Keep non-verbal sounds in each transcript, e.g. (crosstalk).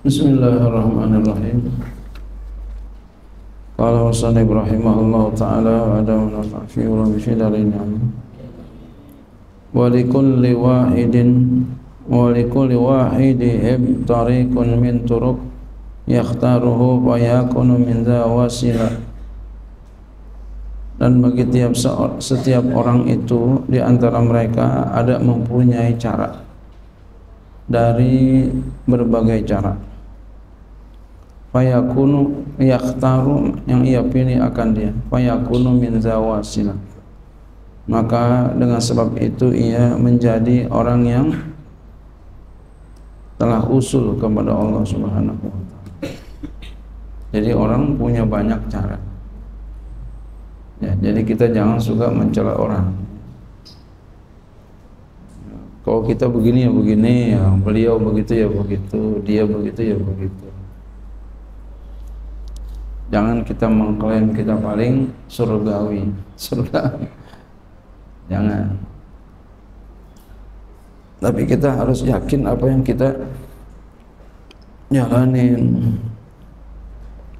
Bismillahirrahmanirrahim. Qala musannif rahimahullah taala wa ada nafa fi wa bi fidarin Wa likulli wahidin wa likulli wahidi tariqun min turuq yakhtaruhu wa yakunu min dha wasila. Dan bagi tiap setiap orang itu di antara mereka ada mempunyai cara dari berbagai cara fayakunu yakhtaru yang ia pilih akan dia fayakunu min zawasila maka dengan sebab itu ia menjadi orang yang telah usul kepada Allah Subhanahu wa taala jadi orang punya banyak cara Ya, jadi kita jangan suka mencela orang. Kalau kita begini ya begini, ya beliau begitu ya begitu, dia begitu ya begitu. Jangan kita mengklaim kita paling surgawi, surga. Jangan. Tapi kita harus yakin apa yang kita jalanin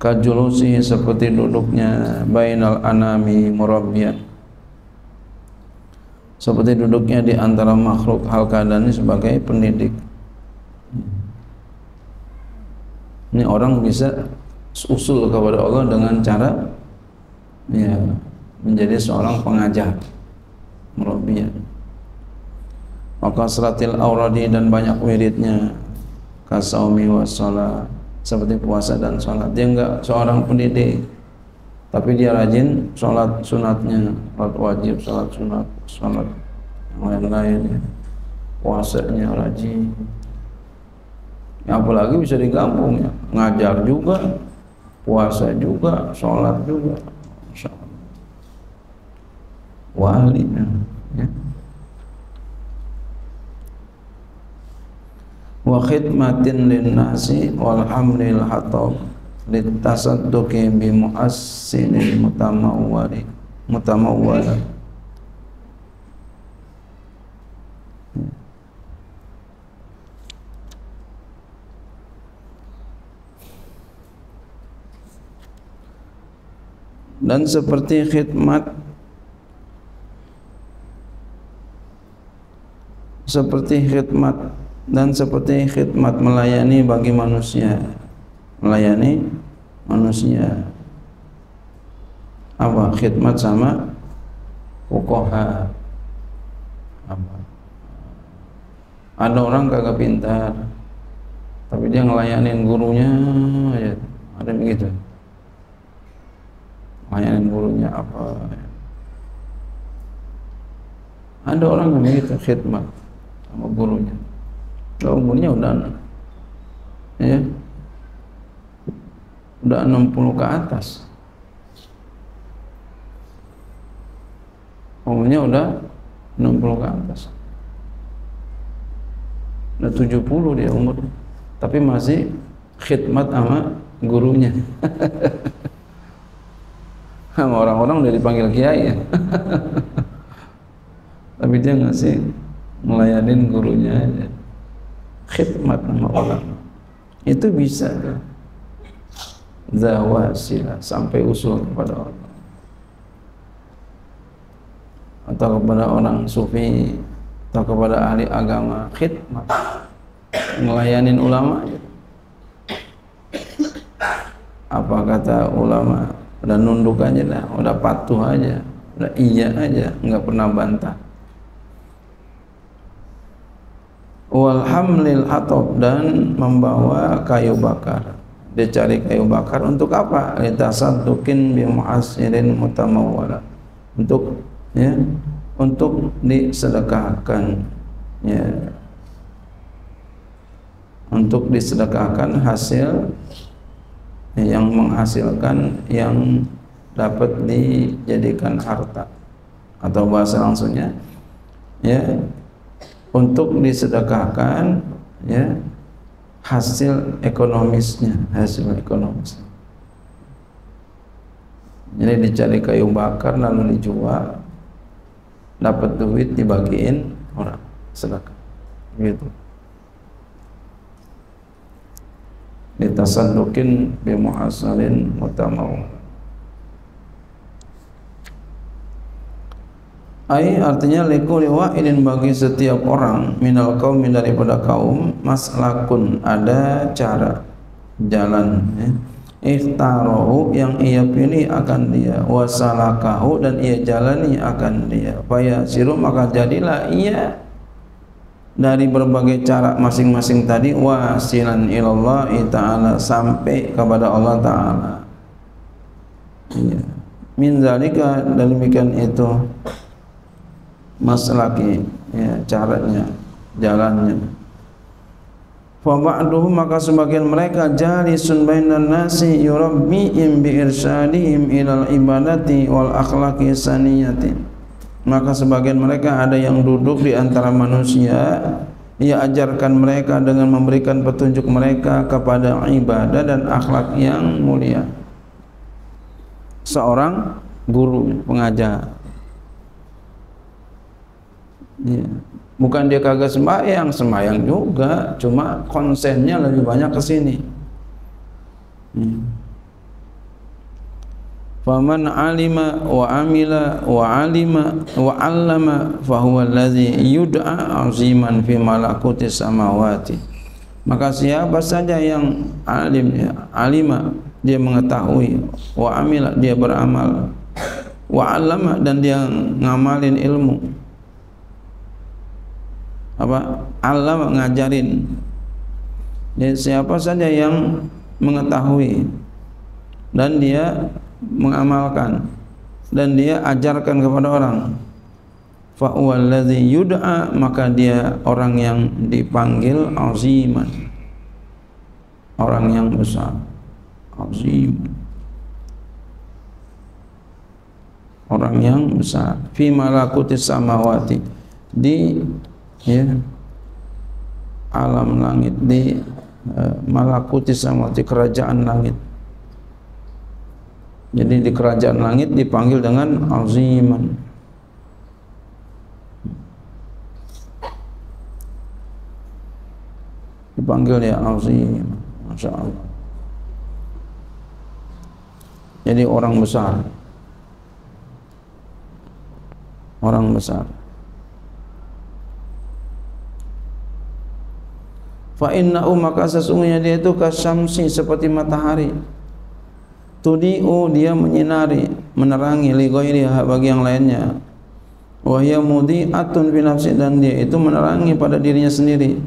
kajulusi seperti duduknya bainal anami murabbiyan seperti duduknya di antara makhluk hal keadaan ini sebagai pendidik ini orang bisa usul kepada Allah dengan cara ya menjadi seorang pengajar. Murabbiyan maka seratil auradi dan banyak wiridnya kasaumi wassalat seperti puasa dan sholat. Dia enggak seorang pendidik tapi dia rajin sholat sunatnya. Sholat wajib sholat sunat sholat yang lain-lain ya. puasanya rajin. Apalagi bisa di kampung ya. Ngajar juga puasa juga sholat juga wali ya. wa khidmatin lin nasi wal hamlil hatab litasadduqi bi muassinil mutamawwali mutamawwala dan seperti khidmat. Seperti khidmat. Dan seperti khidmat melayani bagi manusia. Melayani manusia. Apa? Khidmat sama fukoha apa? Ada orang kagak pintar tapi dia ngelayanin gurunya aja ada begitu ngelayanin gurunya apa? Ada orang yang begitu khidmat sama gurunya kalau umurnya udah ya. Udah 60 ke atas. Umurnya udah 60 ke atas. Udah 70 dia umur. Tapi masih khidmat sama gurunya (laughs) sama orang-orang udah dipanggil kiai ya. (laughs) Tapi dia ngasih melayanin gurunya aja. Khidmat sama ulama itu bisa tuh. Zawasila sampai usul kepada Allah atau kepada orang sufi atau kepada ahli agama khidmat. Ngelayanin ulama. Apa kata ulama udah nunduk aja lah udah patuh aja udah iya aja nggak pernah bantah. Wal hamlil dan membawa kayu bakar. Dia cari kayu bakar untuk apa? Litasadduqin bi mu'assirin mutamawwala. Untuk ya untuk disedekahkan ya. Untuk disedekahkan hasil yang menghasilkan yang dapat dijadikan harta. Atau bahasa langsungnya ya untuk disedekahkan ya hasil ekonomisnya hasil ekonomis. Jadi dicari kayu bakar lalu dijual dapat duit dibagiin orang sedekah. Gitu litasadduqin bi muhasalin mutamawwal Ai artinya likuli wa'idin bagi setiap orang minal kaum daripada kaum maslakun ada cara jalan ya. Ikhtarohu yang ia pilih akan dia. Wasalakahu dan ia jalani akan dia. Faya siru maka jadilah ia dari berbagai cara masing-masing tadi wasilan ilallah ta'ala sampai kepada Allah ta'ala. Ya. min zalika dan demikian itu maslaki ya caranya jalannya. Fa ba'duhum maka sebagian mereka jalisun bainan nasi yurabbihim bi irsyadihim ilal ibadati wal akhlaqi saniyati maka sebagian mereka ada yang duduk di antara manusia ia ajarkan mereka dengan memberikan petunjuk mereka kepada ibadah dan akhlak yang mulia seorang guru pengajar Ya. Bukan dia kagak sembahyang, sembahyang juga, cuma konsennya lebih banyak ke sini. Ya. Faman alima wa amila wa alima wa allama fahuwa allazi yud'a aziman fi malakuti samawati. Maka siapa saja yang alim ya, alima dia mengetahui wa amila dia beramal wa allama dan dia ngamalin ilmu. Apa? Allah mengajarin dan siapa saja yang mengetahui dan dia mengamalkan dan dia ajarkan kepada orang. Fa yud'a maka dia orang yang dipanggil aziman. Orang yang besar. Azim. Orang yang besar. Fi malakutis samawati. Di ya alam langit. Di uh, malakuti samawati kerajaan langit jadi di kerajaan langit dipanggil dengan aziman. Dipanggil ya azim Masya Allah jadi orang besar. Orang besar. Fa innahu maka sesungguhnya dia itu kasyamsi seperti matahari tudiu dia menyinari menerangi li ghairiha bagi yang lainnya. Wa hiya mudiatun fi nafsi dan dia itu menerangi pada dirinya sendiri.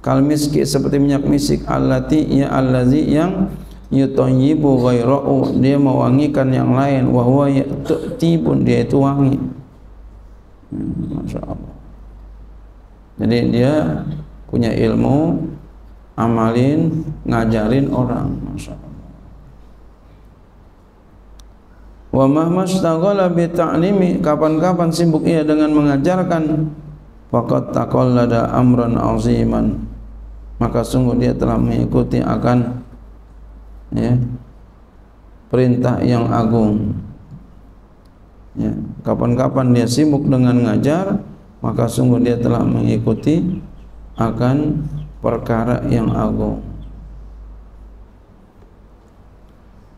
Kal miski seperti minyak misik allati ya allazi yang yutayyibu ghairahu dia mewangikan yang lain. Wa huwa yatibun dia itu wangi. Hmm, Masya Allah jadi dia punya ilmu amalin ngajarin orang Masya wa mahmastaghala bi ta'limi kapan-kapan sibuk ia dengan mengajarkan faqad taqallada amran aziman. Maka sungguh dia telah mengikuti akan ya perintah yang agung. Ya kapan-kapan dia sibuk dengan ngajar maka sungguh dia telah mengikuti akan perkara yang agung.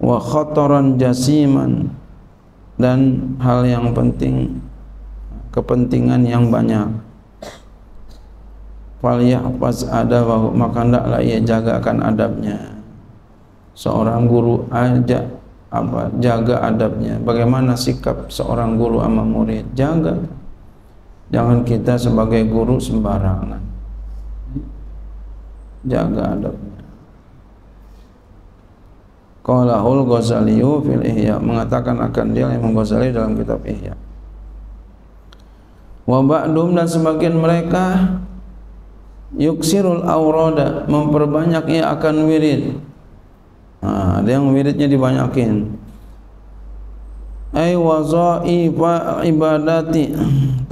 Wa khataran jasiman dan hal yang penting kepentingan yang banyak. Pas ada maka hendaklah ia jaga akan adabnya. Seorang guru aja apa jaga adabnya. Bagaimana sikap seorang guru sama murid? Jaga. Jangan kita sebagai guru sembarangan. Jaga adabnya Qalahul Ghazali fil Ihya mengatakan akan dia Imam Ghazali dalam kitab Ihya. Wa ba'dum dan sebagian mereka yuksirul aurada memperbanyak ia akan wirid. Nah, ada yang wiridnya dibanyakin. Ai wazaifa ibadati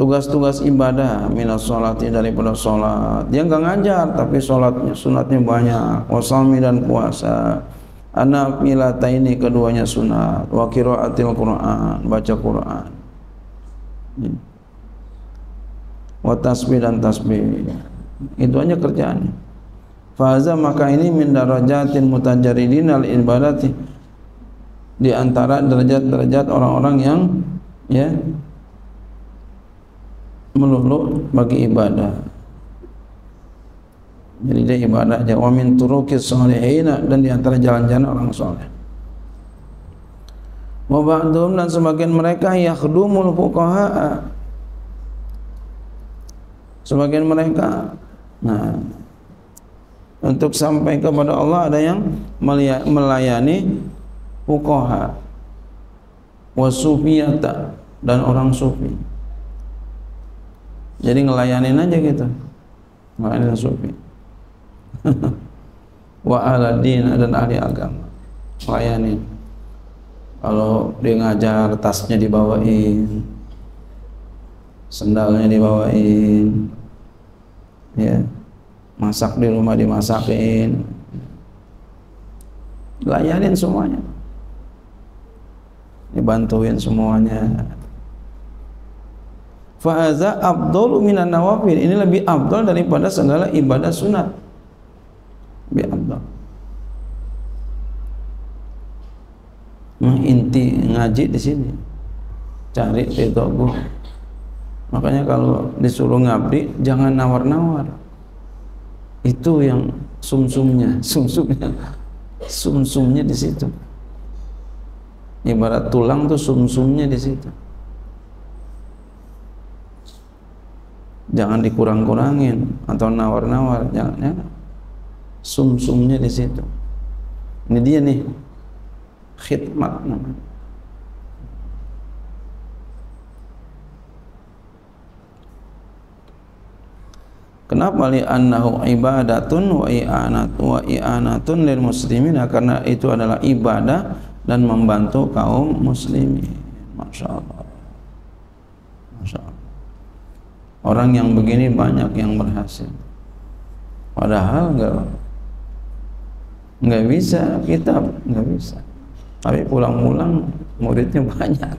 tugas-tugas ibadah minas sholati daripada sholat dia enggak ngajar tapi sholatnya sunatnya banyak wasami dan puasa anak milata ini keduanya sunat. Wa qiraatil Quran baca Quran. Hmm. wa tasbih dan tasbih. Itu hanya kerjaannya faza maka ini min darajatin mutajarridin al ibadati di antara derajat-derajat orang-orang yang ya melulu bagi ibadah jadi dia ibadah wa min turukis salihin dan di antara jalan-jalan orang soleh. Wa ba'dhum dan sebagian mereka yakhdumul fuqaha. Sebagian mereka nah untuk sampai kepada Allah ada yang melayani fuqaha. Wasufiyata dan orang sufi. Jadi ngelayanin aja gitu. Ngelayanin sufi (laughs) wa aladin dan ahli agama. Ngelayanin kalau dia ngajar tasnya dibawain sendalnya dibawain ya masak di rumah dimasakin. Layanin semuanya. Dibantuin semuanya. Fahaza abdul minan nawafil. Ini lebih abdul daripada segala ibadah sunat lebih abdul nah, inti ngaji di sini. Cari itu makanya kalau disuruh ngabdi jangan nawar-nawar. Itu yang sumsumnya (laughs) sumsumnya. Sumsumnya di situ. Ibarat tulang tuh sumsumnya di situ. Jangan dikurang-kurangin atau nawar-nawar. Jangan ya. Sumsumnya di situ ini dia nih khidmat namanya Kenapa li annahu ibadatun wa i'anat wa i'anatun lil muslimin karena itu adalah ibadah dan membantu kaum muslimin. Masya Allah. Masya Allah. Orang yang begini banyak yang berhasil. Padahal enggak enggak bisa kitab, enggak bisa. Tapi pulang-pulang muridnya (laughs) banyak.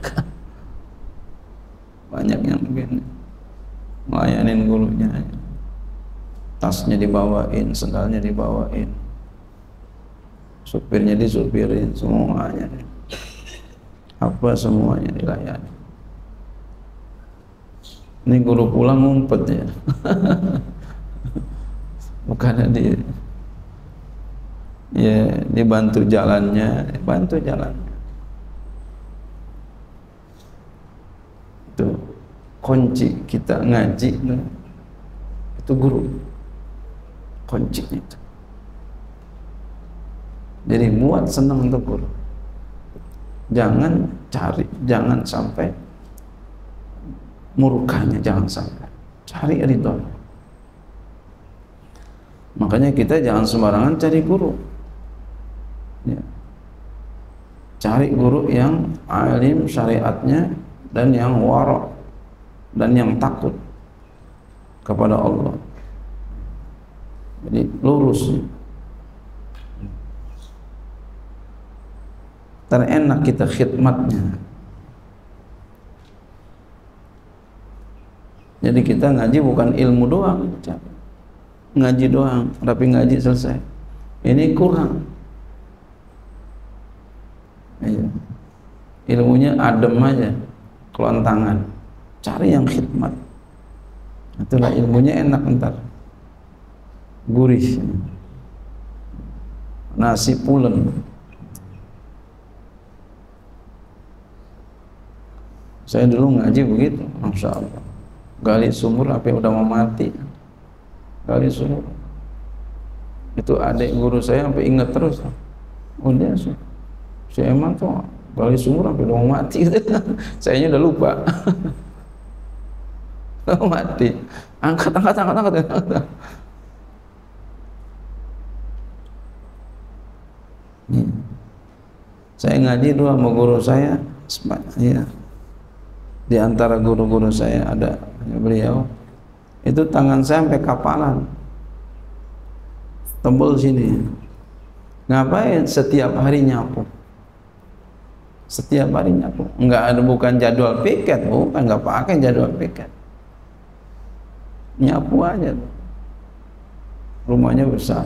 Banyak yang begini. Melayanin gurunya tasnya dibawain, sendalnya dibawain, supirnya disupirin, semuanya. Apa semuanya dilayani. Ini guru pulang ngumpet ya. (laughs) Bukan di ya dibantu jalannya, bantu jalannya. Itu kunci kita ngaji itu. Guru. Kuncinya itu. Jadi muat senang untuk guru. Jangan cari jangan sampai murkanya jangan sampai. Cari ridho makanya kita jangan sembarangan cari guru ya. cari guru yang alim syariatnya dan yang warok dan yang takut kepada Allah. Jadi lurus. Terenak kita khidmatnya. Jadi kita ngaji bukan ilmu doang ngaji doang tapi ngaji selesai. Ini kurang iya. ilmunya adem aja kelontangan cari yang khidmat. Itulah ilmunya enak ntar. Gurih. Nasi pulen. Saya dulu ngaji begitu Masya Allah. Gali sumur apa udah mau mati? Gali sumur. Itu adik guru saya sampai ingat terus. Oh dia sih si emang tuh gali sumur sampai udah mati (laughs) saya udah lupa (laughs) udah mati angkat angkat angkat angkat, angkat. Ya. Saya ngaji dulu sama guru saya, ya. Di antara guru-guru saya ada beliau. Itu tangan saya sampai kapalan. Tembel sini. Ngapain setiap hari nyapu? Setiap hari nyapu. Enggak ada bukan jadwal piket, bukan. Enggak pakai jadwal piket. Nyapu aja tuh. rumahnya besar.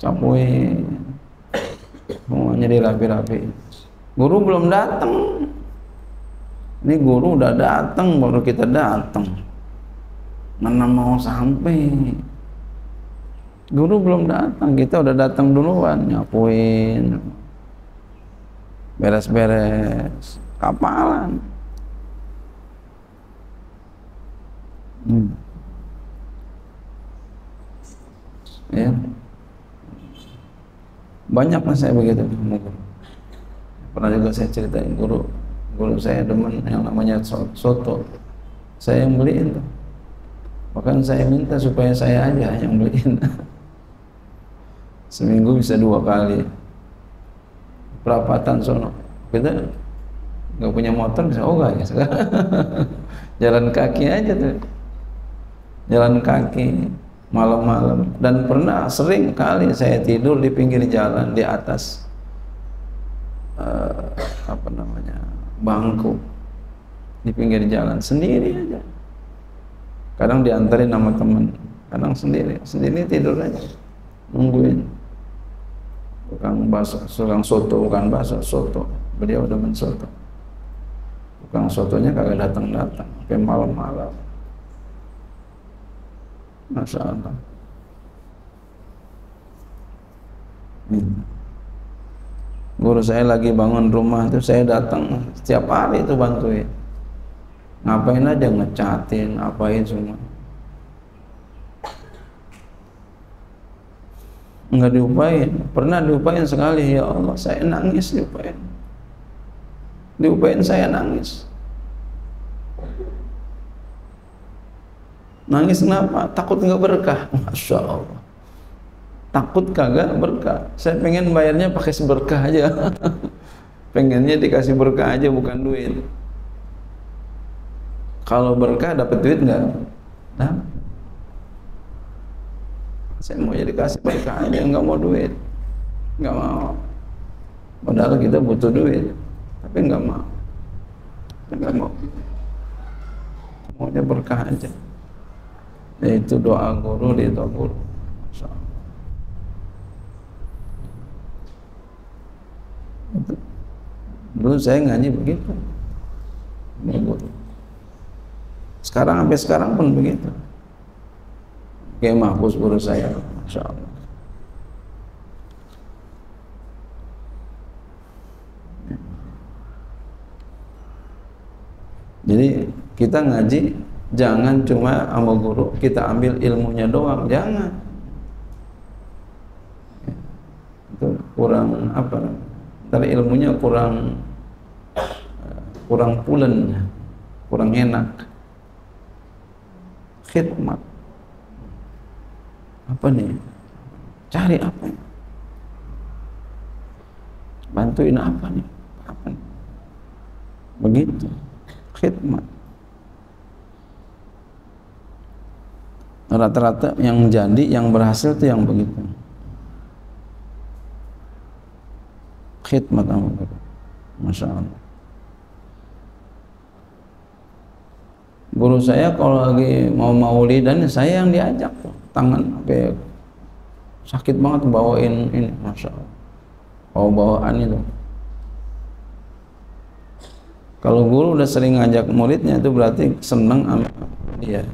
Sapuin semuanya dirapi-rapi. Guru belum datang ini guru udah datang baru kita datang mana mau sampai. Guru belum datang kita udah datang duluan nyapuin beres-beres kapalan. Hmm. ya. Banyak mas saya begitu. Pernah juga saya ceritain guru guru saya demen yang namanya soto. Saya yang beliin tuh. Bahkan saya minta supaya saya aja yang beliin. (laughs) Seminggu bisa dua kali perapatan sono. Kita nggak punya motor bisa oh ya. (laughs) Jalan kaki aja tuh. Jalan kaki malam-malam. Dan pernah sering kali saya tidur di pinggir jalan di atas uh, apa namanya bangku. Di pinggir jalan sendiri aja. Kadang diantarin sama temen kadang sendiri. Sendiri tidur aja. Nungguin tukang bakso tukang soto bukan bakso soto beliau udah mensoto tukang sotonya kagak datang datang sampai malam-malam Masya Allah. Hmm. Guru saya lagi bangun rumah itu saya datang setiap hari itu bantuin. Ngapain aja ngecatin, ngapain semua. Enggak diupain, pernah diupain sekali ya Allah saya nangis diupain. Diupain saya nangis. Nangis kenapa? Takut nggak berkah. (laughs) Masya Allah. Takut kagak berkah. Saya pengen bayarnya pakai seberkah aja. (laughs) Pengennya dikasih berkah aja bukan duit. Kalau berkah dapat duit nggak? Nah, saya mau jadi kasih berkah aja nggak mau duit, nggak mau. Padahal kita butuh duit, tapi nggak mau, nggak mau. Maunya berkah aja. Yaitu doa guru di guru. Dulu saya ngaji begitu. Sekarang sampai sekarang pun begitu kayak mahfuz guru saya. Masya Allah. Jadi kita ngaji jangan cuma sama guru kita ambil ilmunya doang. Jangan. Itu kurang apa? Dari ilmunya kurang kurang pulen kurang enak. Khidmat apa nih? Cari apa bantuin apa nih? Apa nih? begitu. Khidmat. Rata-rata yang jadi yang berhasil itu yang begitu. Khidmat guru Masya Allah. Guru saya kalau lagi mau maulidan saya yang diajak tangan sampai sakit banget bawain ini Masya Allah. Bawa bawaan itu. Kalau guru udah sering ngajak muridnya itu berarti seneng sama dia.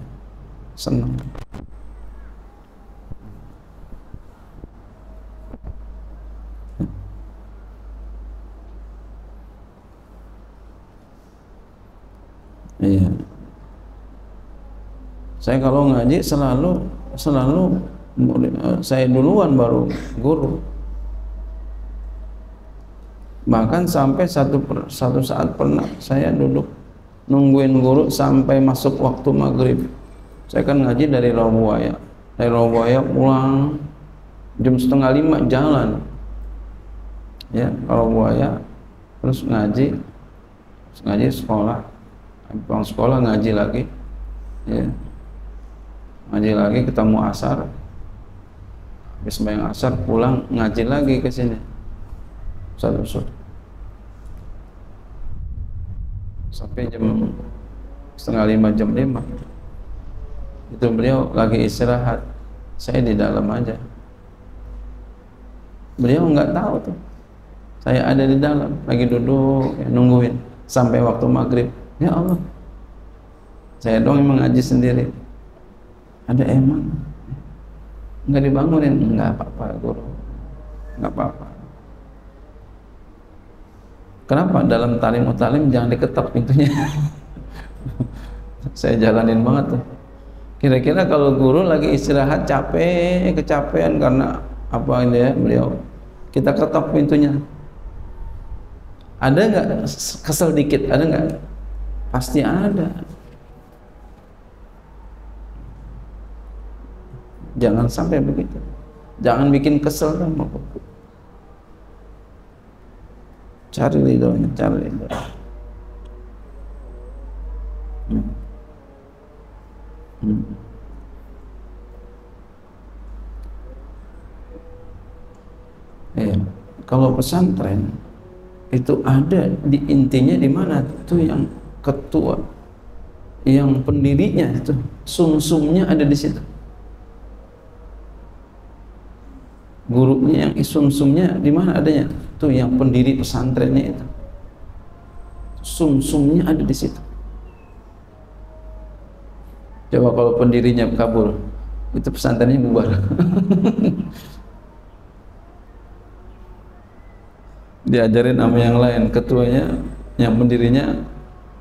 Senang Iya. Saya kalau ngaji selalu selalu eh, saya duluan baru guru. Bahkan sampai satu satu saat pernah saya duduk nungguin guru sampai masuk waktu maghrib. Saya kan ngaji dari Rawabuaya dari Rawabuaya pulang jam setengah lima jalan. Ya Rawabuaya terus ngaji. Terus ngaji sekolah. Pulang sekolah ngaji lagi. Ya ngaji lagi ketemu asar. Habis main asar pulang ngaji lagi ke sini. Satu satu sampai jam setengah lima jam lima. Itu beliau lagi istirahat. Saya di dalam aja. Beliau nggak tahu tuh. Saya ada di dalam lagi duduk ya, nungguin. Sampai waktu maghrib. Ya Allah. Saya dong yang mengaji sendiri ada emang. Nggak dibangunin nggak apa-apa guru. Nggak apa-apa. Kenapa? Dalam talim talim jangan diketok pintunya. (laughs) Saya jalanin banget tuh. Kira-kira kalau guru lagi istirahat capek kecapean karena apa ini ya beliau. Kita ketok pintunya. Ada nggak? Kesel dikit ada nggak? Pasti ada jangan sampai begitu jangan bikin kesel sama cari ridhonya cari ridho hmm. Hmm. Ya. Kalau pesantren itu ada di intinya di mana itu yang ketua, yang pendirinya itu sumsumnya ada di situ. Gurunya yang sumsumnya di mana adanya? Tuh yang pendiri pesantrennya itu. Sumsumnya ada di situ. Coba kalau pendirinya kabur itu pesantrennya bubar. (laughs) Diajarin sama yang lain ketuanya yang pendirinya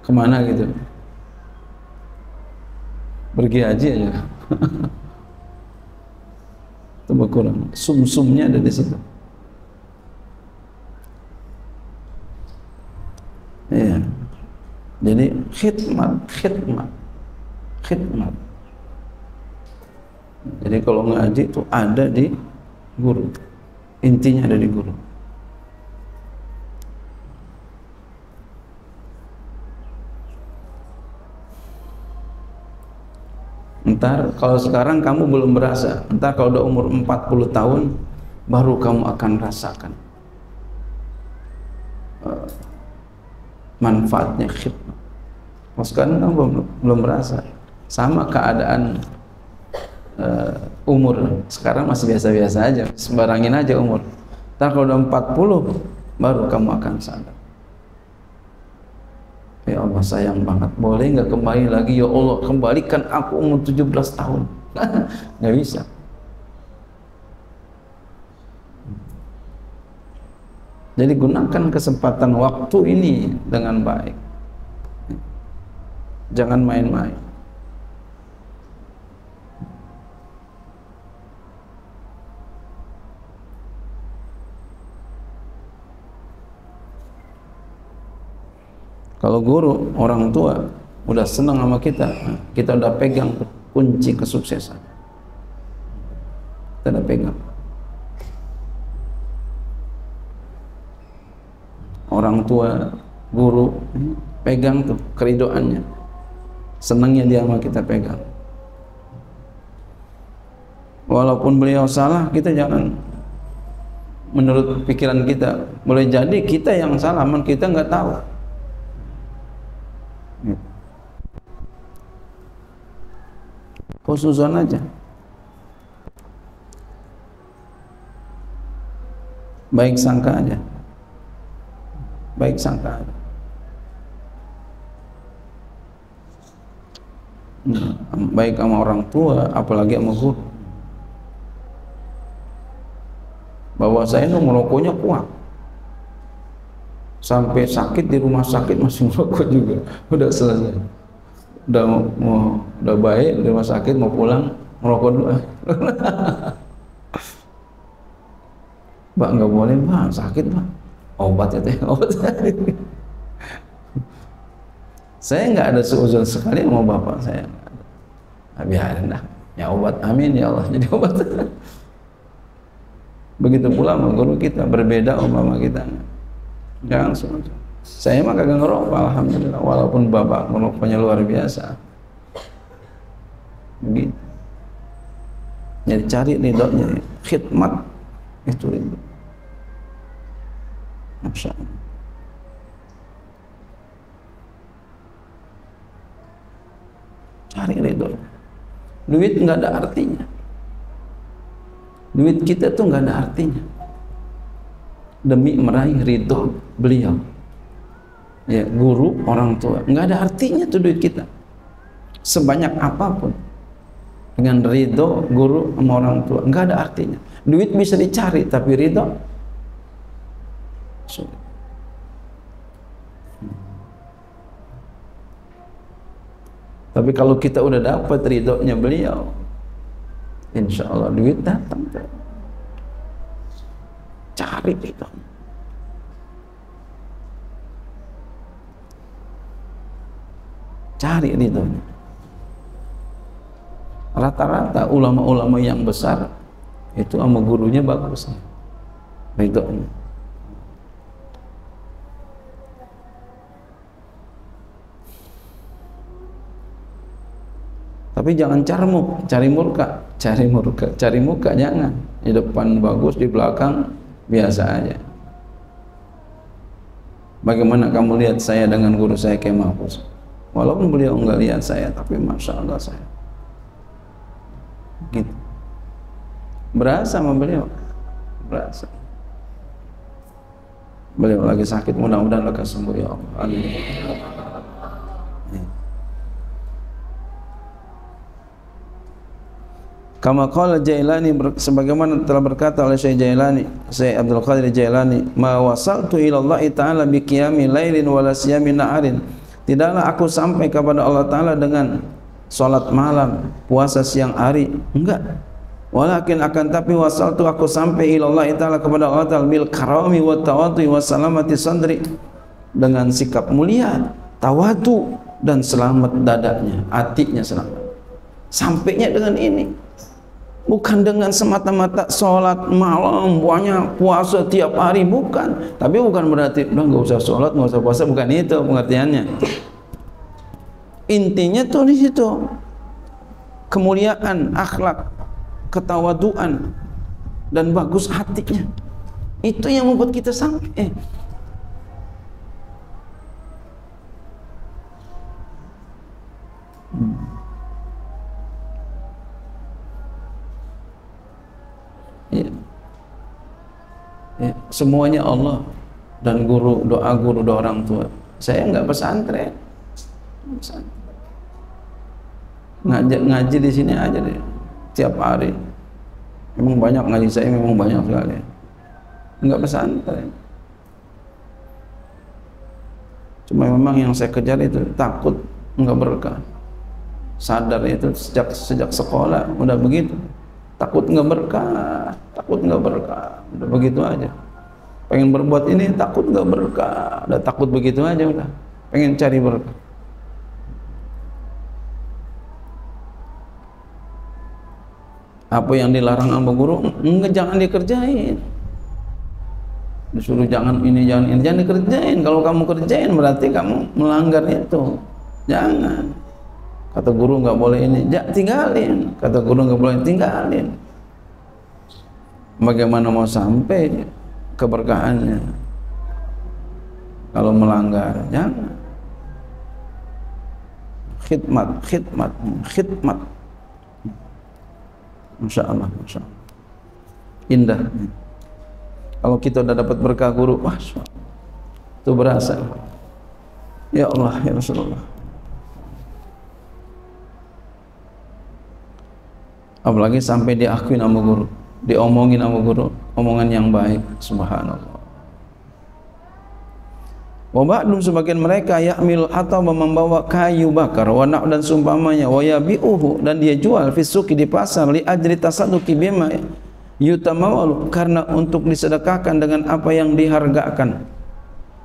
ke mana gitu? Pergi haji aja (laughs) itu berkurang sum-sumnya ada di situ. Ya jadi khidmat khidmat khidmat. Jadi kalau ngaji itu ada di guru. Intinya ada di guru Ntar kalau sekarang kamu belum berasa, ntar kalau udah umur 40 tahun baru kamu akan rasakan uh, manfaatnya khidmat. Kalau sekarang kamu belum, belum berasa. Sama keadaan uh, umur. Sekarang masih biasa-biasa aja, sembarangin aja umur. Ntar kalau udah 40 baru kamu akan sadar. Ya Allah sayang banget. Boleh nggak kembali lagi ya Allah kembalikan aku umur 17 tahun. (laughs) nggak bisa. Jadi gunakan kesempatan waktu ini dengan baik. Jangan main-main. Kalau guru, orang tua udah senang sama kita, kita udah pegang kunci kesuksesan. Kita udah pegang. Orang tua, guru, pegang tuh keridoannya. Senangnya dia sama kita pegang. Walaupun beliau salah, kita jangan menurut pikiran kita. Boleh jadi kita yang salah, man kita nggak tahu. Khususan aja. Baik sangka aja. Baik sangka aja. Hmm, baik sama orang tua, apalagi sama guru. Bahwa saya itu merokoknya kuat. Sampai sakit di rumah sakit masih merokok juga. Udah selesai udah mau udah baik di rumah sakit mau pulang merokok dulu. (laughs) Mbak nggak boleh Mbak. Sakit Mbak. Obat ya teh (laughs) obat. Saya nggak ada seuzon sekali sama bapak saya. Nah, biarin dah. Ya obat amin ya Allah jadi obat. (laughs) Begitu pula sama kita berbeda sama kita. Jangan seuzon saya mah kagak ngerokok alhamdulillah walaupun bapak ngerokoknya luar biasa. Begitu. Jadi cari ridhonya, khidmat itu ridho. Masya. Cari ridho. Duit nggak ada artinya. duit kita tuh nggak ada artinya demi meraih ridho beliau ya guru orang tua. Nggak ada artinya tuh duit kita. Sebanyak apa pun. Dengan ridho guru sama orang tua nggak ada artinya. Duit bisa dicari tapi ridho? Sulit. Tapi kalau kita udah dapat ridhonya beliau, insya Allah duit datang. Cari itu. Cari ridhonya. Rata-rata ulama-ulama yang besar itu sama gurunya bagus. Ridhonya. Tapi jangan carmuk, cari murka, cari murka, cari muka jangan. Di depan bagus, di belakang biasa aja. Bagaimana kamu lihat saya dengan guru saya Kiai Mahfuz? Walaupun beliau enggak lihat saya, tapi masya Allah saya. Gitu. Berasa sama beliau, berasa. Beliau lagi sakit, mudah-mudahan lekas sembuh ya Allah. Amin. Kama qala Jailani sebagaimana telah berkata oleh Syekh Jailani, Syekh Abdul Qadir Jailani, "Ma wasaltu ila Allah Ta'ala bi qiyami lailin wa la siyami na'arin." Tidaklah aku sampai kepada Allah Ta'ala dengan salat malam, puasa siang hari. Enggak. Walakin akan tapi wasaltu aku sampai ila Allah Ta'ala kepada Allah Ta'ala bil karami wa tawadhu wa salamati sadri dengan sikap mulia, tawadu dan selamat dadanya, hatinya selamat. Sampainya dengan ini bukan dengan semata-mata sholat malam banyak puasa tiap hari bukan. Tapi bukan berarti udah nggak usah sholat nggak usah puasa. Bukan itu pengertiannya. Intinya tuh di situ. Kemuliaan akhlak ketawaduan dan bagus hatinya. Itu yang membuat kita sampai. Eh, hmm. ya. Ya, semuanya Allah dan guru doa guru doa orang tua. Saya nggak pesantren. Ngaji ngaji di sini aja deh tiap hari. Memang banyak ngaji saya memang banyak sekali. Nggak pesantren. Cuma memang yang saya kejar itu takut nggak berkah. Sadar itu sejak sejak sekolah udah begitu. Takut nggak berkah takut nggak berkah. Udah begitu aja pengen berbuat ini takut nggak berkah. Udah takut begitu aja udah. Pengen cari berkah. Apa yang dilarang sama guru enggak jangan dikerjain. Disuruh jangan ini jangan ini. Jangan dikerjain. Kalau kamu kerjain berarti kamu melanggar itu. Jangan. Kata guru nggak boleh ini ya, tinggalin. Kata guru nggak boleh tinggalin. Bagaimana mau sampai keberkahannya kalau melanggar jangan. Khidmat khidmat khidmat. Masya Allah, Masya Allah. indah. Kalau kita udah dapat berkah guru wah itu berasa. Ya Allah ya Rasulullah. Apalagi sampai diakui nama guru diomongin nama guru omongan yang baik subhanallah. Wa ba'dum sebagian mereka ya'mil atau membawa kayu bakar wa dan sumpamanya wa yabi'uhu dan dia jual fisuki di pasar li ajri tasadduqi bima yutamawalu karena untuk disedekahkan dengan apa yang dihargakan.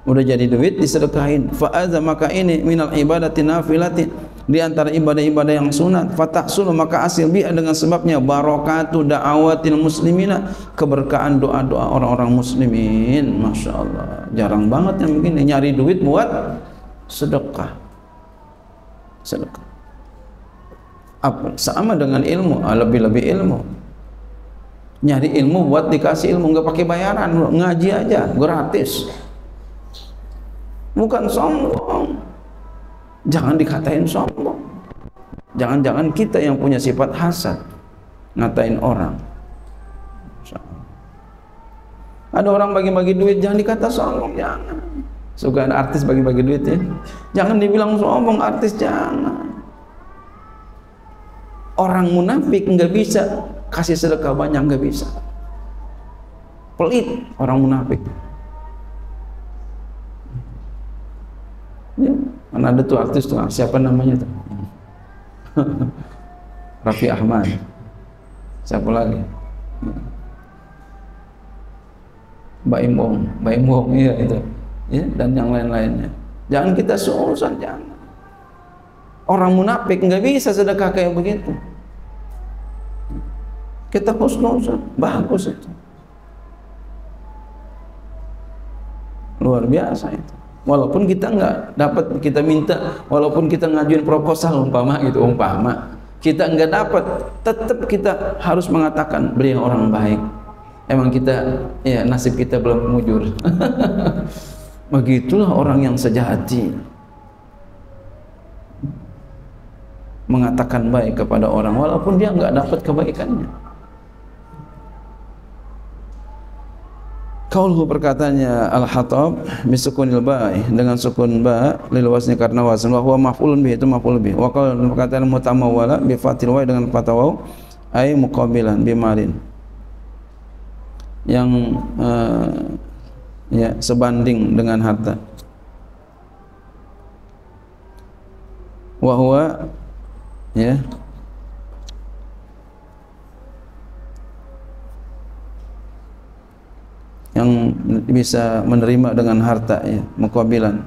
Udah jadi duit disedekahin. Fa maka ini minal ibadati nafilati di antara ibadah-ibadah yang sunat fatahsul maka hasil bi dengan sebabnya barakatu da'awatil muslimina keberkahan doa-doa orang-orang muslimin. Masya Allah. Jarang banget yang begini nyari duit buat sedekah. Sedekah. Apa? Sama dengan ilmu ah, lebih-lebih ilmu. Nyari ilmu buat dikasih ilmu nggak pakai bayaran ngaji aja gratis. Bukan sombong jangan dikatain sombong. Jangan-jangan kita yang punya sifat hasad ngatain orang. Ada orang bagi-bagi duit jangan dikata sombong jangan. Suka ada artis bagi-bagi duit ya. Jangan dibilang sombong artis jangan. Orang munafik nggak bisa kasih sedekah banyak nggak bisa. Pelit orang munafik ada tuh artis tuh siapa namanya tuh? (laughs) Raffi Ahmad. Siapa lagi? Mbak Imong Mbak Imong iya itu. Ya dan yang lain-lainnya. Jangan kita suusan jangan. Orang munafik nggak bisa sedekah kayak begitu. Kita husnuzan bagus itu. Luar biasa itu walaupun kita nggak dapat kita minta walaupun kita ngajuin proposal umpama gitu umpama kita nggak dapat tetap kita harus mengatakan beliau orang baik. Emang kita ya nasib kita belum mujur. (laughs) Begitulah orang yang sejati. Mengatakan baik kepada orang walaupun dia enggak dapat kebaikannya. Kaulhu perkataannya al-hatab bisukunil ba'i dengan sukun ba lil wasni karena wazn wa huwa maf'ulun bihi itu maf'ul bihi. Wa qaul perkataan mutamawwala bi fatil wa dengan fathah waw ay muqabilan bi malin. Yang uh, ya sebanding dengan harta. Wahwa ya yang bisa menerima dengan harta ya mukabilan.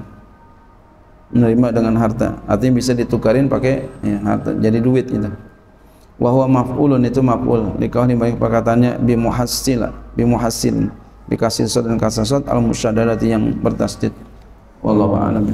Menerima dengan harta. Artinya bisa ditukarin pakai ya, harta jadi duit gitu. Wahwa maf'ulun itu maf'ul. Dikau baik perkataannya bimuhassila bimuhassil dikasih sod dan kasih sod al musyadarati yang bertasdid. Wallahu a'lam